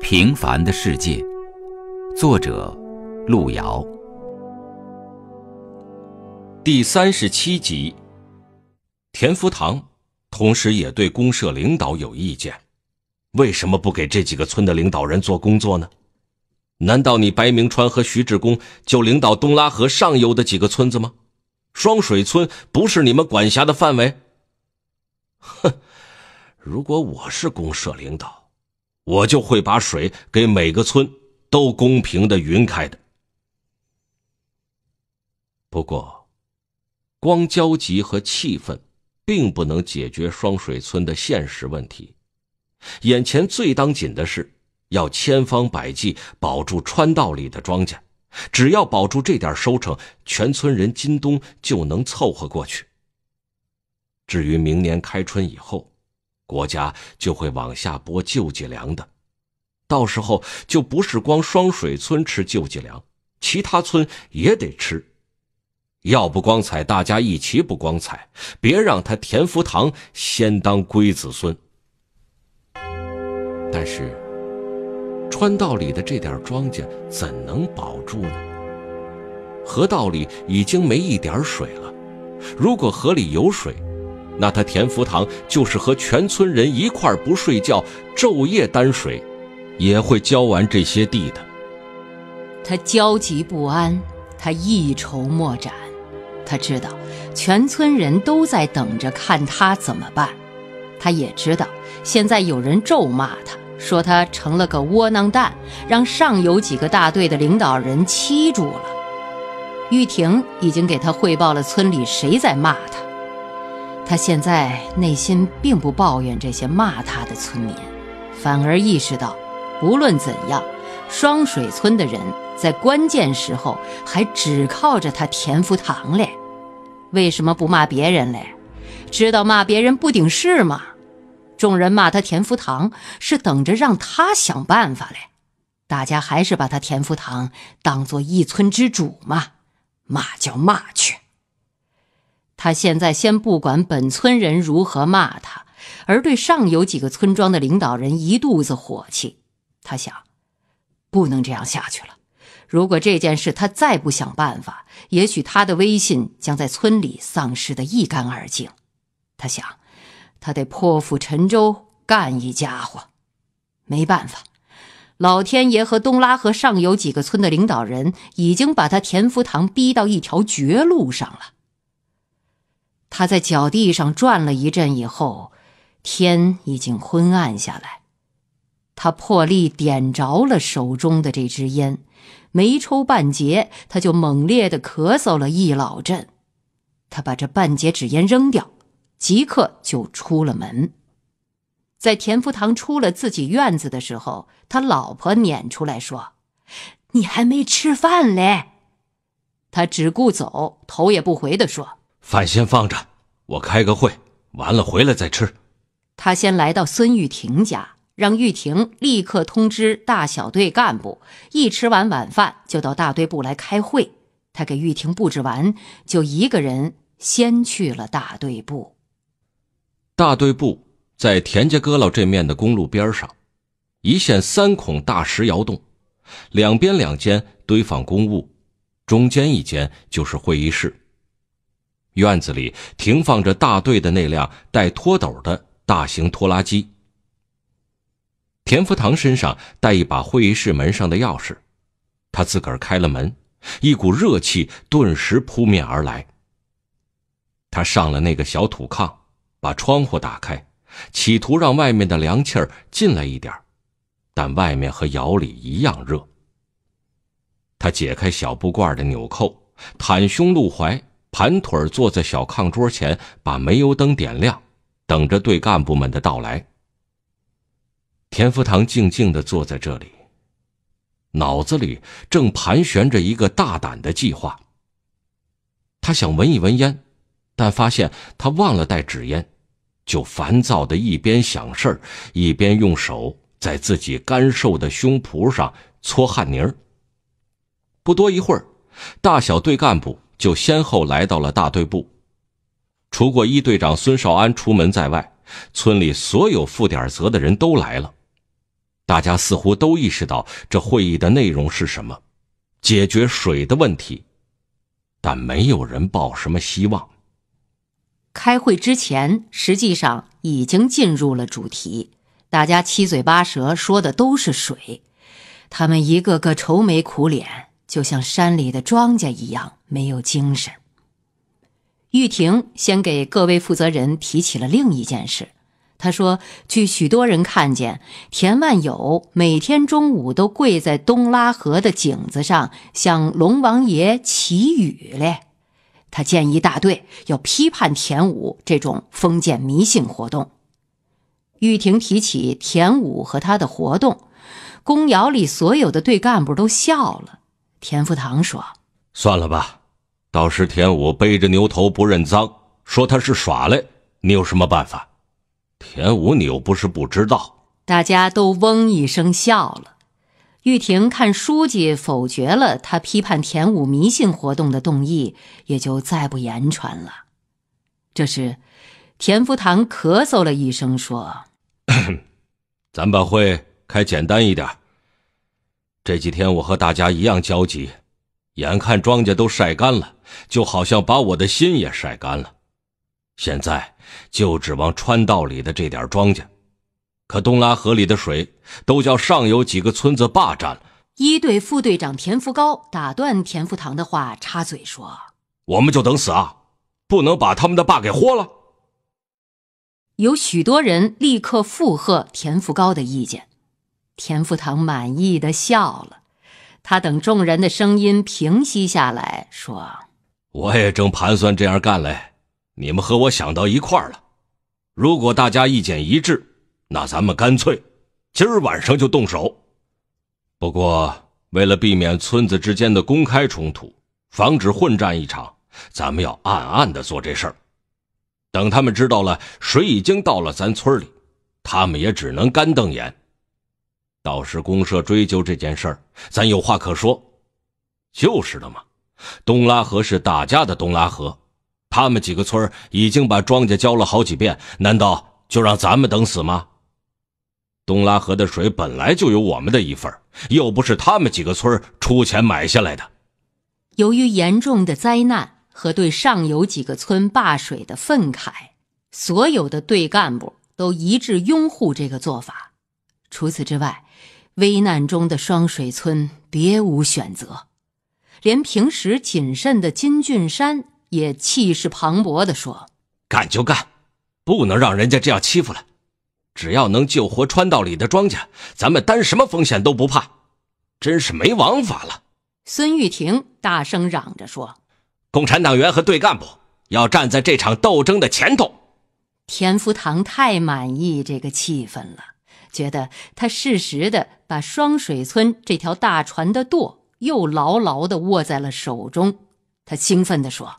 平凡的世界，作者路遥。第三十七集，田福堂同时也对公社领导有意见，为什么不给这几个村的领导人做工作呢？难道你白明川和徐志功就领导东拉河上游的几个村子吗？双水村不是你们管辖的范围？哼，如果我是公社领导。我就会把水给每个村都公平的匀开的。不过，光焦急和气愤，并不能解决双水村的现实问题。眼前最当紧的是，要千方百计保住川道里的庄稼。只要保住这点收成，全村人今冬就能凑合过去。至于明年开春以后，国家就会往下拨救济粮的，到时候就不是光双水村吃救济粮，其他村也得吃。要不光彩，大家一起不光彩。别让他田福堂先当龟子孙。但是，川道里的这点庄稼怎能保住呢？河道里已经没一点水了，如果河里有水。那他田福堂就是和全村人一块儿不睡觉，昼夜担水，也会浇完这些地的。他焦急不安，他一筹莫展。他知道全村人都在等着看他怎么办。他也知道现在有人咒骂他，说他成了个窝囊蛋，让上游几个大队的领导人欺住了。玉婷已经给他汇报了村里谁在骂他。他现在内心并不抱怨这些骂他的村民，反而意识到，不论怎样，双水村的人在关键时候还只靠着他田福堂嘞。为什么不骂别人嘞？知道骂别人不顶事吗？众人骂他田福堂，是等着让他想办法嘞。大家还是把他田福堂当做一村之主嘛，骂就骂去。他现在先不管本村人如何骂他，而对上游几个村庄的领导人一肚子火气。他想，不能这样下去了。如果这件事他再不想办法，也许他的威信将在村里丧失的一干二净。他想，他得破釜沉舟干一家伙。没办法，老天爷和东拉河上游几个村的领导人已经把他田福堂逼到一条绝路上了。他在脚地上转了一阵以后，天已经昏暗下来。他破例点着了手中的这支烟，没抽半截，他就猛烈的咳嗽了一老阵。他把这半截纸烟扔掉，即刻就出了门。在田福堂出了自己院子的时候，他老婆撵出来说：“你还没吃饭嘞！”他只顾走，头也不回的说。饭先放着，我开个会，完了回来再吃。他先来到孙玉婷家，让玉婷立刻通知大小队干部，一吃完晚饭就到大队部来开会。他给玉婷布置完，就一个人先去了大队部。大队部在田家阁老这面的公路边上，一线三孔大石窑洞，两边两间堆放公物，中间一间就是会议室。院子里停放着大队的那辆带拖斗的大型拖拉机。田福堂身上带一把会议室门上的钥匙，他自个儿开了门，一股热气顿时扑面而来。他上了那个小土炕，把窗户打开，企图让外面的凉气儿进来一点但外面和窑里一样热。他解开小布褂的纽扣，袒胸露怀。盘腿坐在小炕桌前，把煤油灯点亮，等着队干部们的到来。田福堂静静地坐在这里，脑子里正盘旋着一个大胆的计划。他想闻一闻烟，但发现他忘了带纸烟，就烦躁的一边想事儿，一边用手在自己干瘦的胸脯上搓汗泥儿。不多一会儿，大小队干部。就先后来到了大队部，除过一队长孙少安出门在外，村里所有负点责的人都来了，大家似乎都意识到这会议的内容是什么，解决水的问题，但没有人抱什么希望。开会之前，实际上已经进入了主题，大家七嘴八舌说的都是水，他们一个个愁眉苦脸，就像山里的庄稼一样没有精神。玉婷先给各位负责人提起了另一件事。他说：“据许多人看见，田万有每天中午都跪在东拉河的井子上向龙王爷祈雨嘞。他建议大队要批判田武这种封建迷信活动。”玉婷提起田武和他的活动，公窑里所有的队干部都笑了。田福堂说：“算了吧。”到时田武背着牛头不认脏，说他是耍赖，你有什么办法？田武，你又不是不知道。大家都嗡一声笑了。玉婷看书记否决了他批判田武迷信活动的动议，也就再不言传了。这时，田福堂咳嗽了一声，说：“ 咱把会开简单一点。这几天我和大家一样焦急。”眼看庄稼都晒干了，就好像把我的心也晒干了。现在就指望川道里的这点庄稼，可东拉河里的水都叫上游几个村子霸占了。一队副队长田福高打断田福堂的话，插嘴说：“我们就等死啊，不能把他们的坝给豁了。”有许多人立刻附和田福高的意见，田福堂满意的笑了。他等众人的声音平息下来，说：“我也正盘算这样干嘞，你们和我想到一块儿了。如果大家意见一致，那咱们干脆今儿晚上就动手。不过，为了避免村子之间的公开冲突，防止混战一场，咱们要暗暗的做这事儿。等他们知道了水已经到了咱村里，他们也只能干瞪眼。”到时公社追究这件事儿，咱有话可说。就是的嘛，东拉河是大家的东拉河，他们几个村已经把庄稼浇了好几遍，难道就让咱们等死吗？东拉河的水本来就有我们的一份，又不是他们几个村出钱买下来的。由于严重的灾难和对上游几个村坝水的愤慨，所有的队干部都一致拥护这个做法。除此之外，危难中的双水村别无选择，连平时谨慎的金俊山也气势磅礴地说：“干就干，不能让人家这样欺负了。只要能救活川道里的庄稼，咱们担什么风险都不怕。真是没王法了。”孙玉婷大声嚷着说：“共产党员和队干部要站在这场斗争的前头。”田福堂太满意这个气氛了。觉得他适时的把双水村这条大船的舵又牢牢的握在了手中，他兴奋地说：“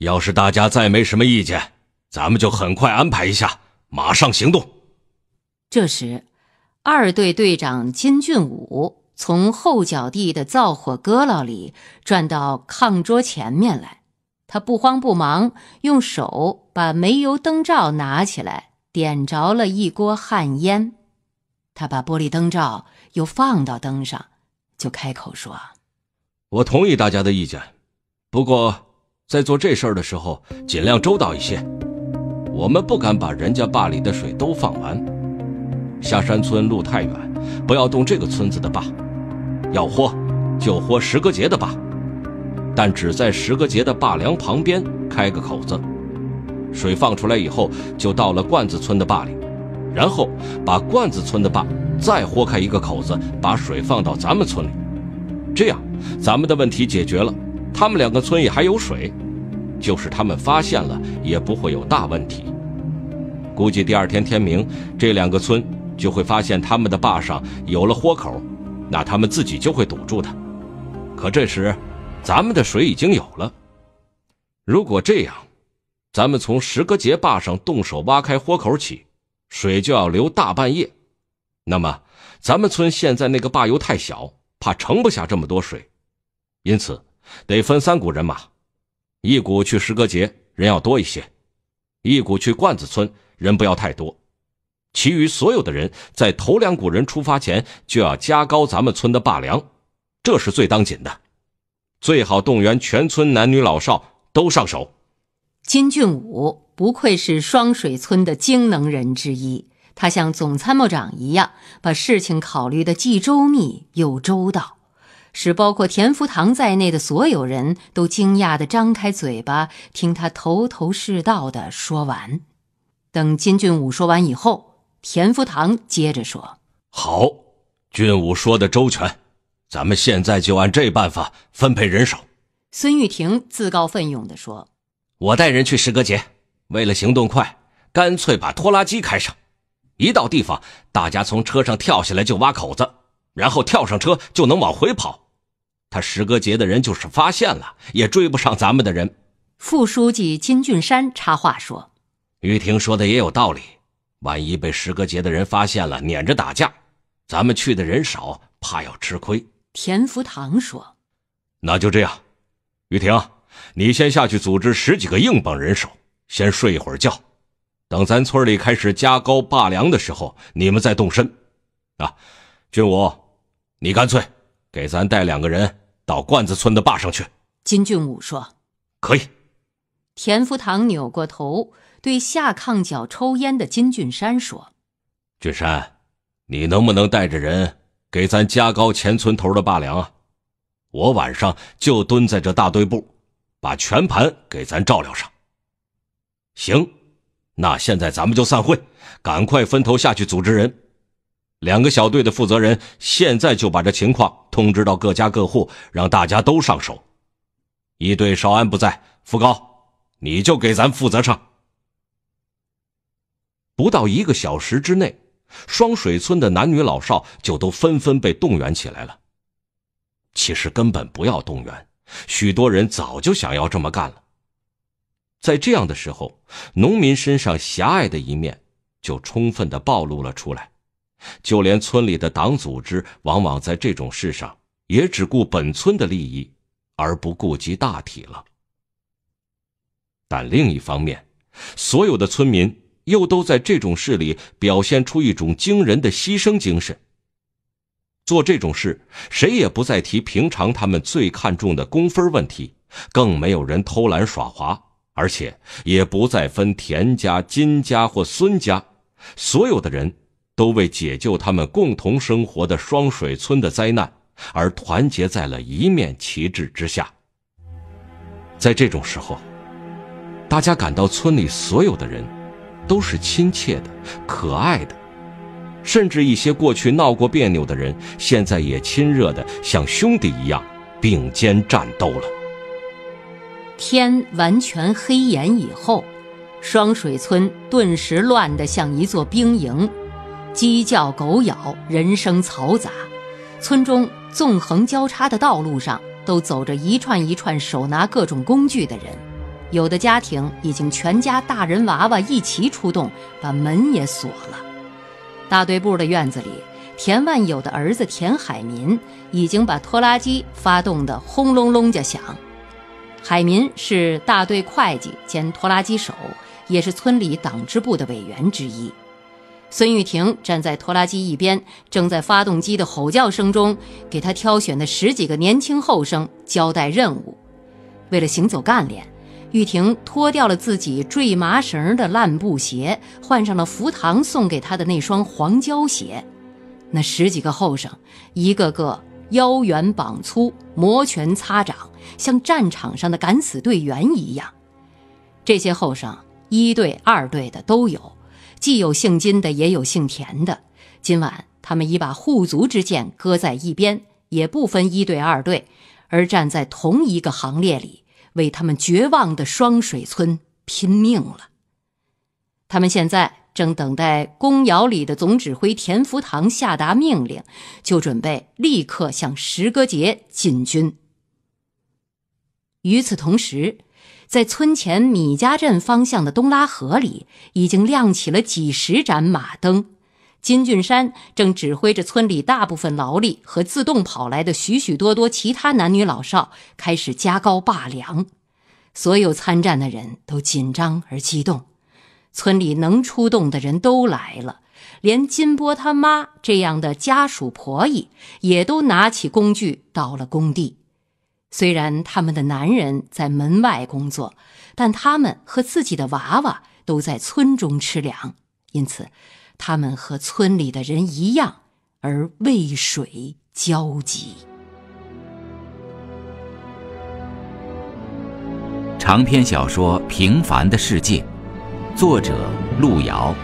要是大家再没什么意见，咱们就很快安排一下，马上行动。”这时，二队队长金俊武从后脚地的灶火疙瘩里转到炕桌前面来，他不慌不忙，用手把煤油灯罩拿起来，点着了一锅旱烟。他把玻璃灯罩又放到灯上，就开口说：“我同意大家的意见，不过在做这事儿的时候尽量周到一些。我们不敢把人家坝里的水都放完。下山村路太远，不要动这个村子的坝。要豁，就豁石阁节的坝，但只在石阁节的坝梁旁边开个口子。水放出来以后，就到了罐子村的坝里。”然后把罐子村的坝再豁开一个口子，把水放到咱们村里，这样咱们的问题解决了。他们两个村也还有水，就是他们发现了也不会有大问题。估计第二天天明，这两个村就会发现他们的坝上有了豁口，那他们自己就会堵住的。可这时，咱们的水已经有了。如果这样，咱们从石阁节坝上动手挖开豁口起。水就要流大半夜，那么咱们村现在那个坝又太小，怕盛不下这么多水，因此得分三股人马，一股去石阁节，人要多一些；一股去罐子村，人不要太多，其余所有的人在头两股人出发前就要加高咱们村的坝梁，这是最当紧的。最好动员全村男女老少都上手。金俊武不愧是双水村的精能人之一，他像总参谋长一样，把事情考虑的既周密又周到，使包括田福堂在内的所有人都惊讶的张开嘴巴听他头头是道的说完。等金俊武说完以后，田福堂接着说：“好，俊武说的周全。”咱们现在就按这办法分配人手。孙玉婷自告奋勇地说：“我带人去石阁节，为了行动快，干脆把拖拉机开上。一到地方，大家从车上跳下来就挖口子，然后跳上车就能往回跑。他石阁节的人就是发现了，也追不上咱们的人。”副书记金俊山插话说：“玉婷说的也有道理，万一被石阁节的人发现了，撵着打架，咱们去的人少，怕要吃亏。”田福堂说：“那就这样，玉婷，你先下去组织十几个硬帮人手，先睡一会儿觉。等咱村里开始加高坝梁的时候，你们再动身。啊，军武，你干脆给咱带两个人到罐子村的坝上去。”金俊武说：“可以。”田福堂扭过头对下炕脚抽烟的金俊山说：“俊山，你能不能带着人？”给咱加高前村头的坝梁啊！我晚上就蹲在这大队部，把全盘给咱照料上。行，那现在咱们就散会，赶快分头下去组织人。两个小队的负责人现在就把这情况通知到各家各户，让大家都上手。一队少安不在，福高，你就给咱负责上。不到一个小时之内。双水村的男女老少就都纷纷被动员起来了。其实根本不要动员，许多人早就想要这么干了。在这样的时候，农民身上狭隘的一面就充分的暴露了出来。就连村里的党组织，往往在这种事上也只顾本村的利益，而不顾及大体了。但另一方面，所有的村民。又都在这种事里表现出一种惊人的牺牲精神。做这种事，谁也不再提平常他们最看重的工分问题，更没有人偷懒耍滑，而且也不再分田家、金家或孙家，所有的人都为解救他们共同生活的双水村的灾难而团结在了一面旗帜之下。在这种时候，大家感到村里所有的人。都是亲切的、可爱的，甚至一些过去闹过别扭的人，现在也亲热的像兄弟一样并肩战斗了。天完全黑眼以后，双水村顿时乱得像一座兵营，鸡叫狗咬，人声嘈杂。村中纵横交叉的道路上，都走着一串一串手拿各种工具的人。有的家庭已经全家大人娃娃一齐出动，把门也锁了。大队部的院子里，田万有的儿子田海民已经把拖拉机发动的轰隆隆家响。海民是大队会计兼拖拉机手，也是村里党支部的委员之一。孙玉婷站在拖拉机一边，正在发动机的吼叫声中，给他挑选的十几个年轻后生交代任务。为了行走干练。玉婷脱掉了自己坠麻绳的烂布鞋，换上了福堂送给她的那双黄胶鞋。那十几个后生，一个个腰圆膀粗，摩拳擦掌，像战场上的敢死队员一样。这些后生，一队、二队的都有，既有姓金的，也有姓田的。今晚，他们已把护族之剑搁在一边，也不分一队、二队，而站在同一个行列里。为他们绝望的双水村拼命了。他们现在正等待公窑里的总指挥田福堂下达命令，就准备立刻向石歌节进军。与此同时，在村前米家镇方向的东拉河里，已经亮起了几十盏马灯。金俊山正指挥着村里大部分劳力和自动跑来的许许多多其他男女老少，开始加高坝梁。所有参战的人都紧张而激动。村里能出动的人都来了，连金波他妈这样的家属婆姨也都拿起工具到了工地。虽然他们的男人在门外工作，但他们和自己的娃娃都在村中吃粮，因此他们和村里的人一样，而渭水交集。长篇小说《平凡的世界》，作者路遥。